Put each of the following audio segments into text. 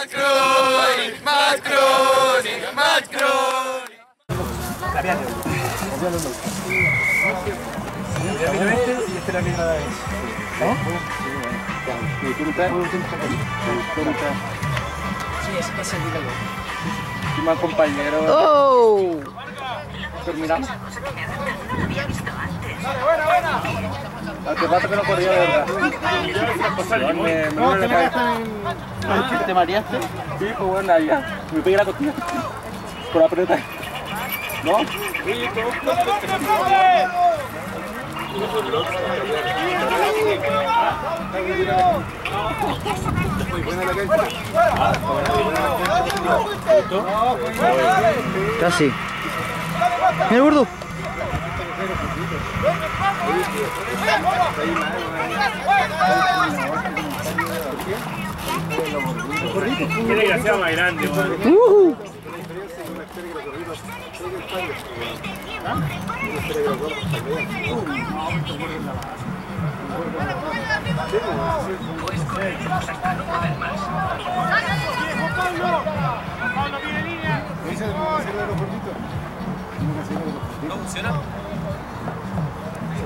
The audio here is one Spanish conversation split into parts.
Macron, Macron, Macron. Sí, es que es el video. Y más compañero. ¡Oh! Terminamos. Hace rato que no corría de verdad. Me, cabeza. ¿Te mareaste? Sí, pues bueno, allá. Me pegué la costilla. Por apretar. ¿No? Casi. Mira, gordo. Tiene que ser más grande, Uh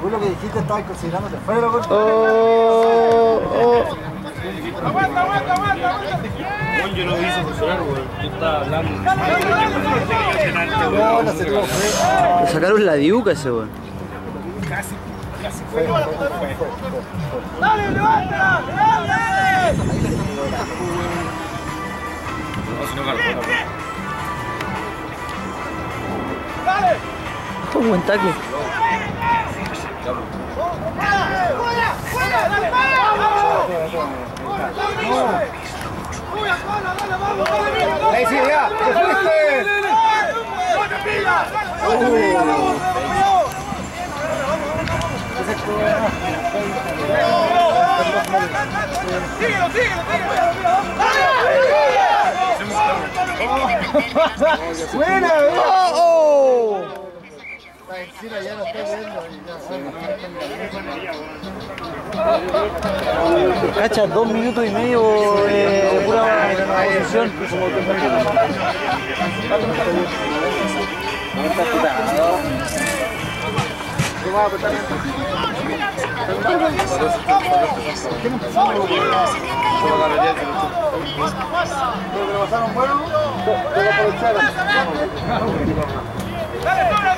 Según lo que dijiste, estabas considerándote fuera de los Oh, oh. Yo no hice funcionar, güey. Yo estaba hablando. No, no se tuvo fe. Le sacaron la diuca ese weón. Fue un buen tackle. Ahí sí, ya, te fuiste. Buena, ¡Oh! oh. La encina ya lo estoy viendo y ya Cacha, dos minutos y medio de pura posición. Pero que lo pasaron bueno, lo aprovecharon. Dale,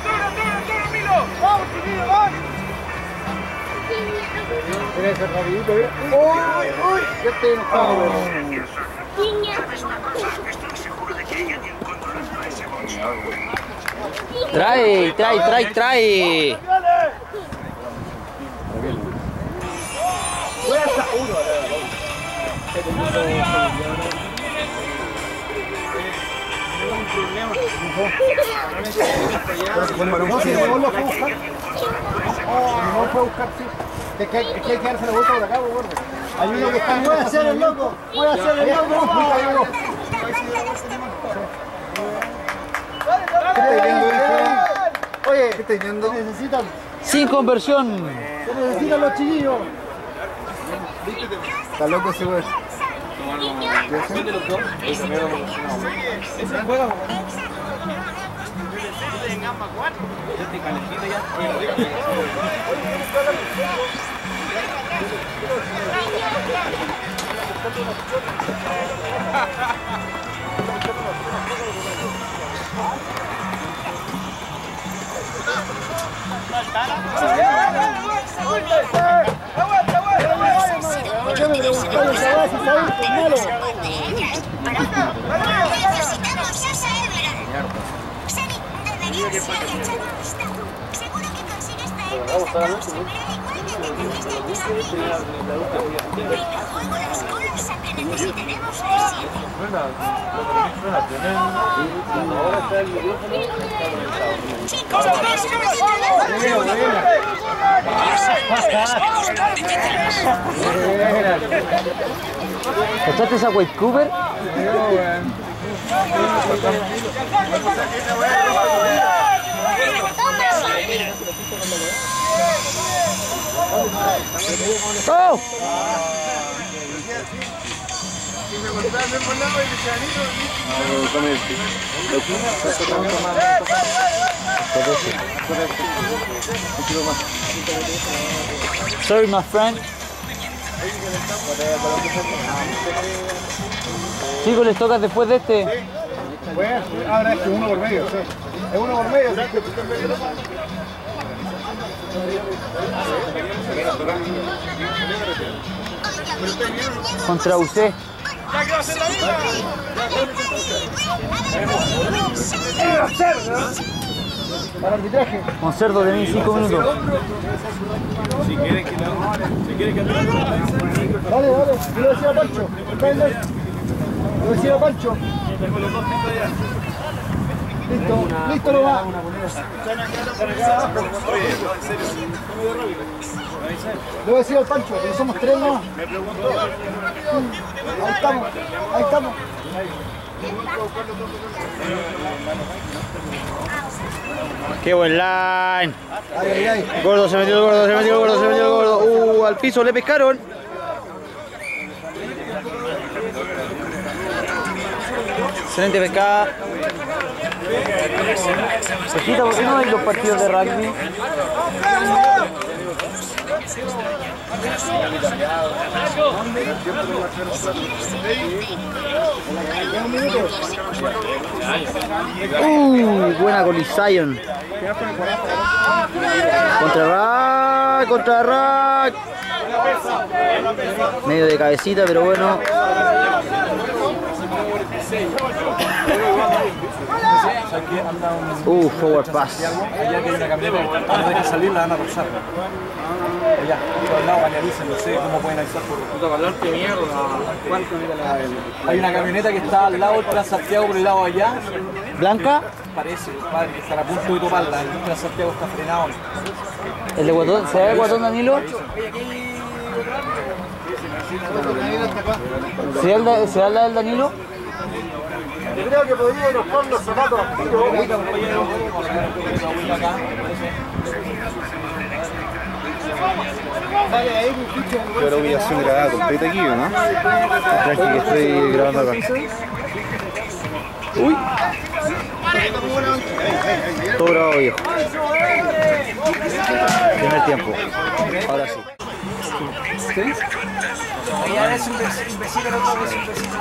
Mira ese mira. Uy, uy, ya estoy enojado, weón. Trae, trae, trae, trae. No, buscar. Limón fue a buscar, sí. Es que hay es que, hay que darse la vuelta por acá, gordo. Hay uno que está... Voy a hacer el loco, voy a hacer el loco. ¿Qué estáis viendo, hijo? Oye, ¿qué estáis viendo? ¿Qué necesitan? Sin conversión. ¿Qué necesitan los chiquillos? Está loco ese güey. ¿Qué me preguntaron esa base, sabes? Pues malo. Necesitamos que necesitamos ¿Cachaste esa White Cooper? ¡Oh! Sorry, my friend. Chicos, les toca después de este. Bueno, ahora es que uno por medio, sí. Es uno por medio, ¿sí? Contra usted. Ya que va a ser la misma. Para arbitraje. Con cerdo de mí 5 minutos. Dale, dale, yo lo decía a Pancho. Lo decía a Pancho. Listo, listo lo va. Le voy a decir al Pancho, que somos tres nomás. Ahí estamos, ahí estamos. Qué buen line. Ay, ay, ay. Gordo, se metió gordo, se metió gordo, se metió gordo. Uh, al piso le pescaron. Excelente pescada. Pejita, ¿por qué no hay los partidos de rugby? Uy, buena con. Contra Rack, contra Rack. Medio de cabecita, pero bueno. Uh, forward pass. Allá que hay una camioneta que no deja salir, la van a rozar. Allá, justo al lado, balearicen, no sé cómo pueden avisar por Puta valor, qué mierda. ¿Cuánto mira la Hay una camioneta que está al lado del Transantiago por el lado allá, Blanca, parece, compadre, que están a punto de toparla. El Transantiago está frenado. el de Guatón. ¿Se ve el Guatón Danilo? ¿Se da el, ¿Se da la del Danilo? Yo creo que podría con los zapatos al tiro. Dale ahí, un picho. Yo la humillación grabada completa aquí, ¿no? Tranqui que estoy grabando acá. Uy. Todo bravo viejo. Primer tiempo. Ahora sí. Allá es un vecino, otro es un vecino.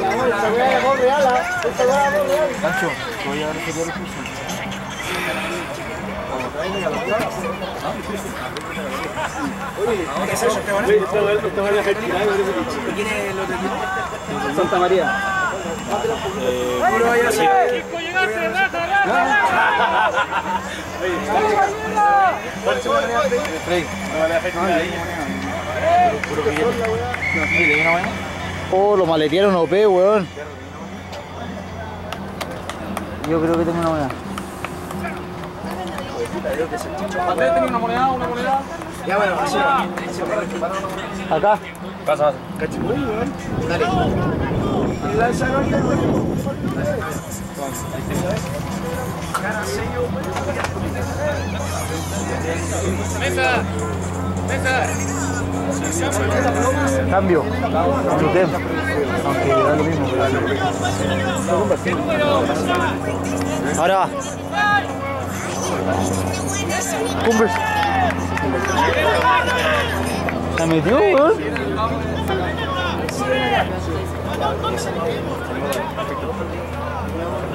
La bola. Esta weá es gol real, ¿ah? Esta weá es. Pancho, te voy a. Santa María. Puro vaya así. Kiko, llegaste, raja, raja. Oh, lo maletearon OP, weón. Yo creo que tengo una buena. ¿Andrés tenía una moneda? ¿Una moneda? Ya bueno, así va. Acá. Mesa. Mesa. Cambio. Tema. Aunque da lo mismo. Ahora va. Cumbres. Se metió,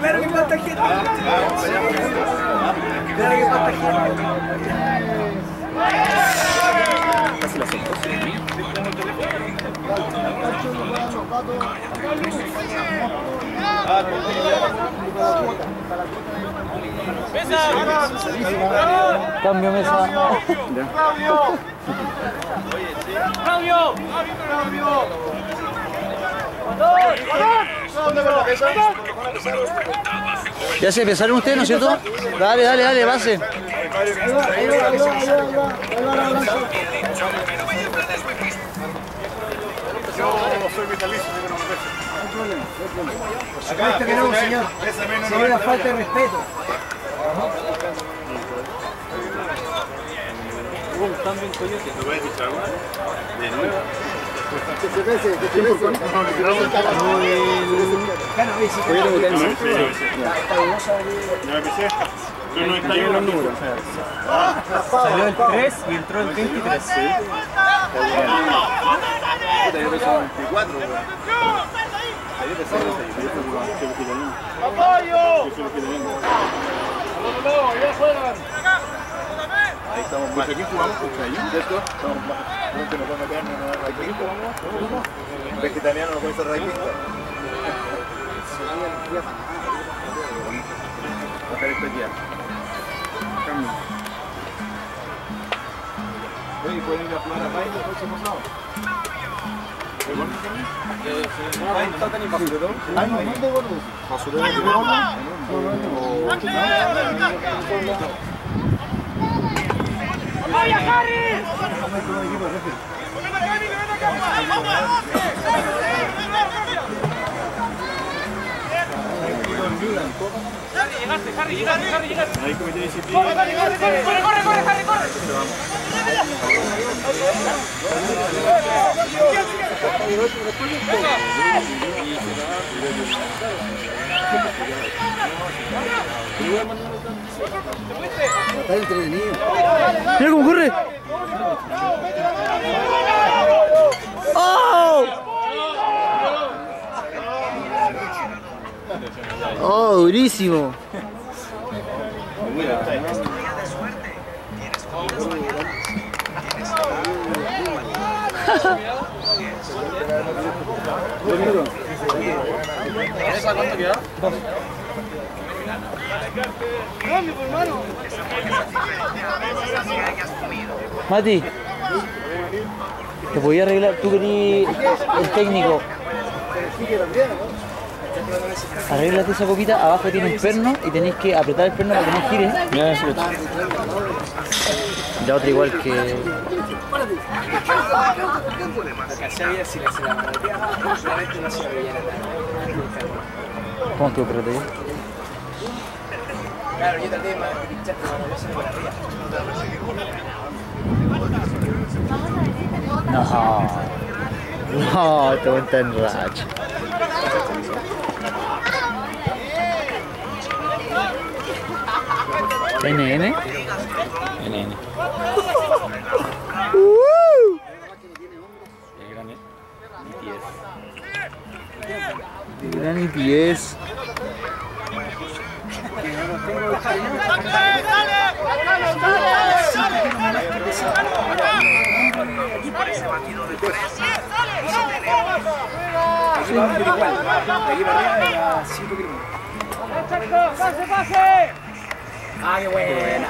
claro que falta gente. Cambio mesa. ¡Claudio! Ya se empezaron ustedes, ¿no es cierto? Dale, dale, dale, base. Yo soy que no, señor. Señora, falta de respeto. De nuevo. Que se se No no números. Salió el 3 y entró el 23. Yo peso 24, weón. Yo peso 26, yo soy vegetariano. ¡Apoyo! ¡No, ya juegan! Estamos más. aquí jugamos contra ellos? ¿Cierto? Estamos más. No que no come carne, no aquí jugamos. Vegetariano no puede ser raquista. Bajar esta aquí. Cambio. Oye, ¿pueden ir a jugar a el próximo sábado? ¡Vaya, Harry! Llegaste, Harry, llegaste, Harry, llegaste. Ahí comité disciplina. Corre, corre, corre, corre, corre, corre, corre. Está entretenido. Mira cómo corre. ¡Oh! ¡Oh, durísimo! Mati, te podía arreglar, tú querías el técnico. Arréglate esa copita, abajo tiene un perno y tenéis que apretar el perno para que no gire. La otra igual que. ¿Cómo estuvo espérate yo? Claro, yo traté de pincharte cuando no se me por arriba. No. No, te voy a estar en racha. NN. NN. De 5 kilómetros. ¡Pase, pase! Ah, qué buena.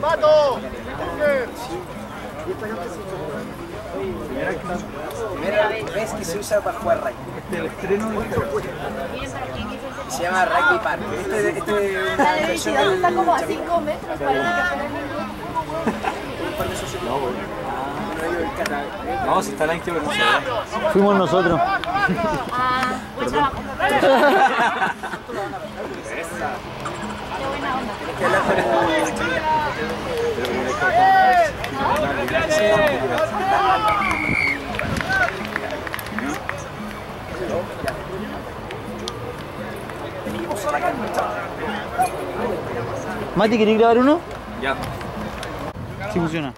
¡Pato! Primera vez que se usa para jugar rugby. Se llama Rugby Park. Este, este La de versión 22 está como a chapín. 5 metros, parece que no, si está la que no. Fuimos nosotros. Ah, Perdón. Mati, ¿querés grabar uno? Ya. Si sí funciona.